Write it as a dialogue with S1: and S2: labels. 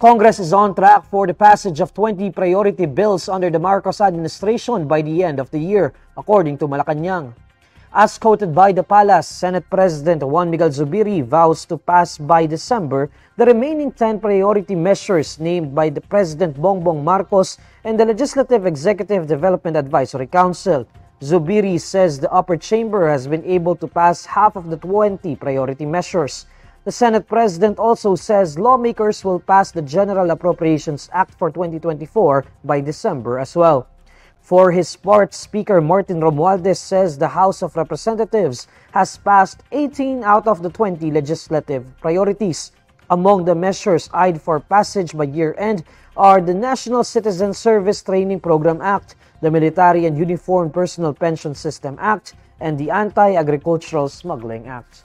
S1: Congress is on track for the passage of 20 priority bills under the Marcos administration by the end of the year, according to Malacanang. As quoted by the Palace, Senate President Juan Miguel Zubiri vows to pass by December the remaining 10 priority measures named by the President Bongbong Marcos and the Legislative Executive Development Advisory Council. Zubiri says the upper chamber has been able to pass half of the 20 priority measures. The Senate President also says lawmakers will pass the General Appropriations Act for 2024 by December as well. For his part, Speaker Martin Romualdez says the House of Representatives has passed 18 out of the 20 legislative priorities. Among the measures eyed for passage by year end are the National Citizen Service Training Program Act, the Military and Uniformed Personnel Pension System Act, and the Anti-Agricultural Smuggling Act.